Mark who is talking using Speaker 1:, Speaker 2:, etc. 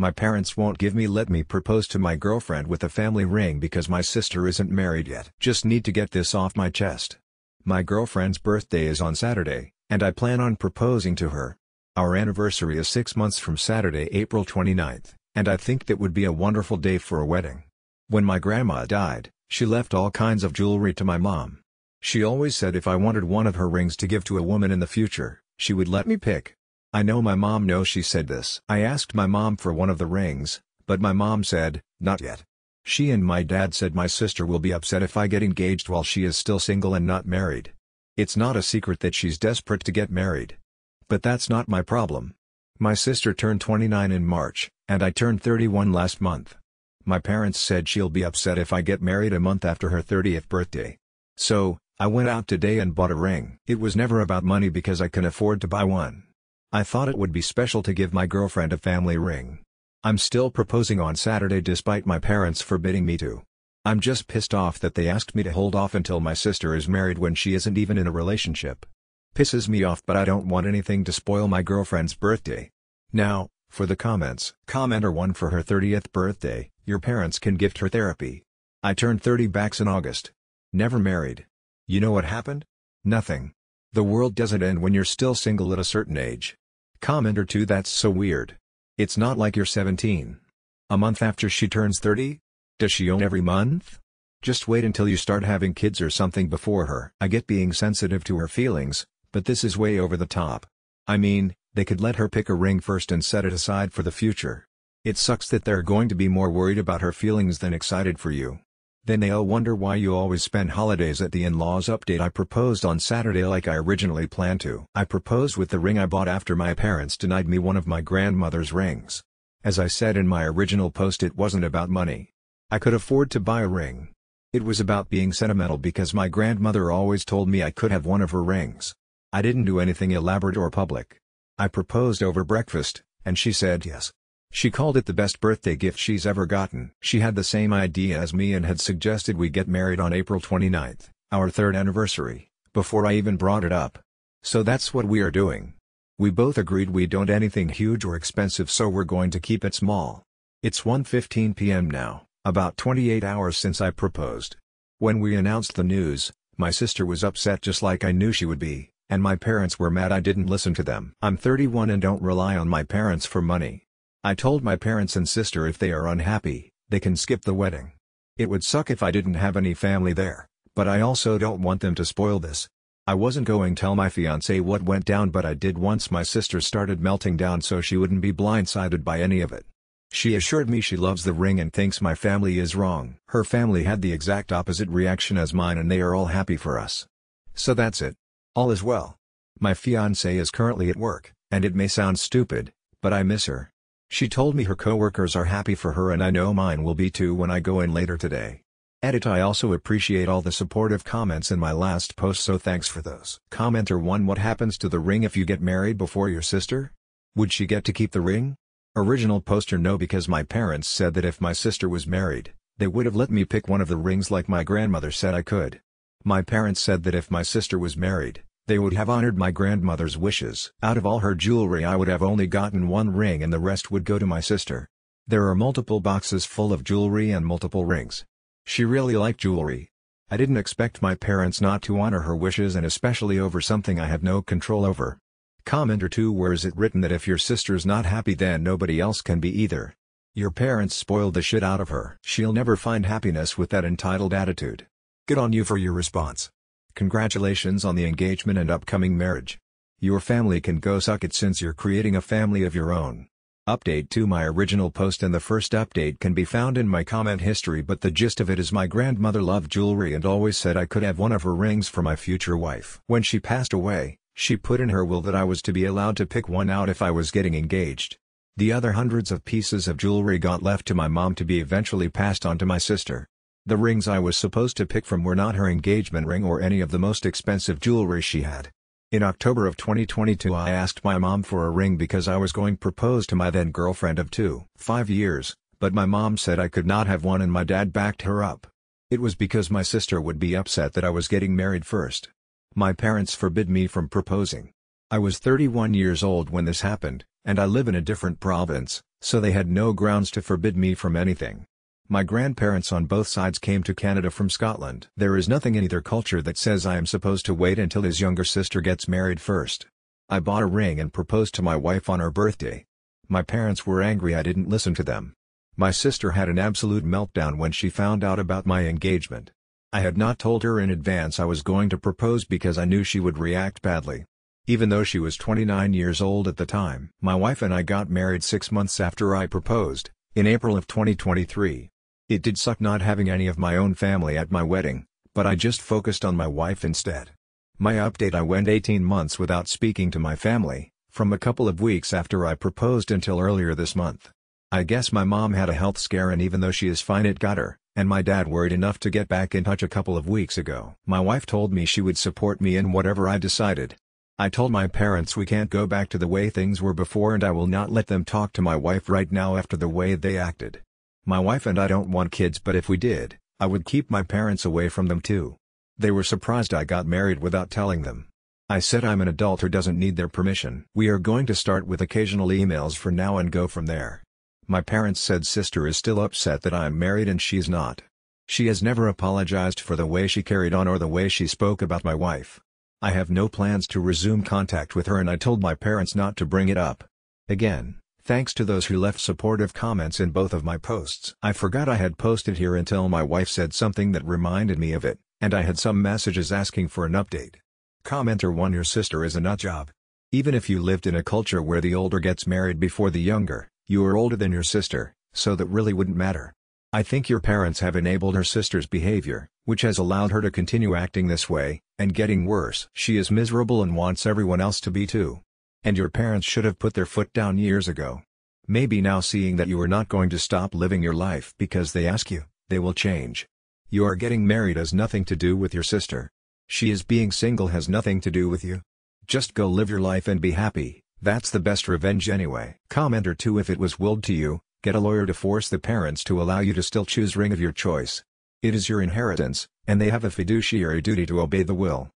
Speaker 1: My parents won't give me let me propose to my girlfriend with a family ring because my sister isn't married yet. Just need to get this off my chest. My girlfriend's birthday is on Saturday, and I plan on proposing to her. Our anniversary is six months from Saturday, April 29th, and I think that would be a wonderful day for a wedding. When my grandma died, she left all kinds of jewelry to my mom. She always said if I wanted one of her rings to give to a woman in the future, she would let me pick. I know my mom knows she said this. I asked my mom for one of the rings, but my mom said, not yet. She and my dad said my sister will be upset if I get engaged while she is still single and not married. It's not a secret that she's desperate to get married. But that's not my problem. My sister turned 29 in March, and I turned 31 last month. My parents said she'll be upset if I get married a month after her 30th birthday. So, I went out today and bought a ring. It was never about money because I can afford to buy one. I thought it would be special to give my girlfriend a family ring. I'm still proposing on Saturday despite my parents forbidding me to. I'm just pissed off that they asked me to hold off until my sister is married when she isn't even in a relationship. Pisses me off but I don't want anything to spoil my girlfriend's birthday. Now, for the comments. Commenter 1 for her 30th birthday, your parents can gift her therapy. I turned 30 backs in August. Never married. You know what happened? Nothing. The world doesn't end when you're still single at a certain age. Commenter 2 That's so weird. It's not like you're 17. A month after she turns 30? Does she own every month? Just wait until you start having kids or something before her. I get being sensitive to her feelings, but this is way over the top. I mean, they could let her pick a ring first and set it aside for the future. It sucks that they're going to be more worried about her feelings than excited for you. Then they'll wonder why you always spend holidays at the in-laws update I proposed on Saturday like I originally planned to. I proposed with the ring I bought after my parents denied me one of my grandmother's rings. As I said in my original post it wasn't about money. I could afford to buy a ring. It was about being sentimental because my grandmother always told me I could have one of her rings. I didn't do anything elaborate or public. I proposed over breakfast, and she said yes. She called it the best birthday gift she's ever gotten. She had the same idea as me and had suggested we get married on April 29th, our third anniversary, before I even brought it up. So that's what we are doing. We both agreed we don't anything huge or expensive so we're going to keep it small. It's 1.15 p.m. now, about 28 hours since I proposed. When we announced the news, my sister was upset just like I knew she would be, and my parents were mad I didn't listen to them. I'm 31 and don't rely on my parents for money. I told my parents and sister if they are unhappy, they can skip the wedding. It would suck if I didn't have any family there, but I also don't want them to spoil this. I wasn't going to tell my fiancé what went down but I did once my sister started melting down so she wouldn't be blindsided by any of it. She assured me she loves the ring and thinks my family is wrong. Her family had the exact opposite reaction as mine and they are all happy for us. So that's it. All is well. My fiancé is currently at work, and it may sound stupid, but I miss her. She told me her coworkers are happy for her and I know mine will be too when I go in later today. Edit I also appreciate all the supportive comments in my last post so thanks for those. Commenter 1 What happens to the ring if you get married before your sister? Would she get to keep the ring? Original poster No because my parents said that if my sister was married, they would have let me pick one of the rings like my grandmother said I could. My parents said that if my sister was married, they would have honored my grandmother's wishes. Out of all her jewelry I would have only gotten one ring and the rest would go to my sister. There are multiple boxes full of jewelry and multiple rings. She really liked jewelry. I didn't expect my parents not to honor her wishes and especially over something I have no control over. Commenter 2 Where is it written that if your sister's not happy then nobody else can be either? Your parents spoiled the shit out of her. She'll never find happiness with that entitled attitude. Good on you for your response. Congratulations on the engagement and upcoming marriage. Your family can go suck it since you're creating a family of your own. Update to my original post and the first update can be found in my comment history but the gist of it is my grandmother loved jewelry and always said I could have one of her rings for my future wife. When she passed away, she put in her will that I was to be allowed to pick one out if I was getting engaged. The other hundreds of pieces of jewelry got left to my mom to be eventually passed on to my sister. The rings I was supposed to pick from were not her engagement ring or any of the most expensive jewelry she had. In October of 2022 I asked my mom for a ring because I was going to propose to my then girlfriend of two, five years, but my mom said I could not have one and my dad backed her up. It was because my sister would be upset that I was getting married first. My parents forbid me from proposing. I was 31 years old when this happened, and I live in a different province, So they had no grounds to forbid me from anything. My grandparents on both sides came to Canada from Scotland. There is nothing in either culture that says I am supposed to wait until his younger sister gets married first. I bought a ring and proposed to my wife on her birthday. My parents were angry I didn't listen to them. My sister had an absolute meltdown when she found out about my engagement. I had not told her in advance I was going to propose because I knew she would react badly. Even though she was 29 years old at the time. My wife and I got married six months after I proposed, in April of 2023. It did suck not having any of my own family at my wedding, but I just focused on my wife instead. My update I went 18 months without speaking to my family, from a couple of weeks after I proposed until earlier this month. I guess my mom had a health scare and even though she is fine it got her, and my dad worried enough to get back in touch a couple of weeks ago. My wife told me she would support me in whatever I decided. I told my parents we can't go back to the way things were before and I will not let them talk to my wife right now after the way they acted. My wife and I don't want kids but if we did, I would keep my parents away from them too. They were surprised I got married without telling them. I said I'm an adult who doesn't need their permission. We are going to start with occasional emails for now and go from there. My parents said sister is still upset that I'm married and she's not. She has never apologized for the way she carried on or the way she spoke about my wife. I have no plans to resume contact with her and I told my parents not to bring it up. Again, thanks to those who left supportive comments in both of my posts. I forgot I had posted here until my wife said something that reminded me of it, and I had some messages asking for an update. Commenter 1 Your sister is a nutjob. Even if you lived in a culture where the older gets married before the younger, you are older than your sister, so that really wouldn't matter. I think your parents have enabled her sister's behavior, which has allowed her to continue acting this way, and getting worse. She is miserable and wants everyone else to be too. And your parents should have put their foot down years ago. Maybe now seeing that you are not going to stop living your life because they ask you, they will change. Your getting married has nothing to do with your sister. She is being single has nothing to do with you. Just go live your life and be happy. That's the best revenge anyway. Comment or 2 If it was willed to you, get a lawyer to force the parents to allow you to still choose ring of your choice. It is your inheritance, and they have a fiduciary duty to obey the will.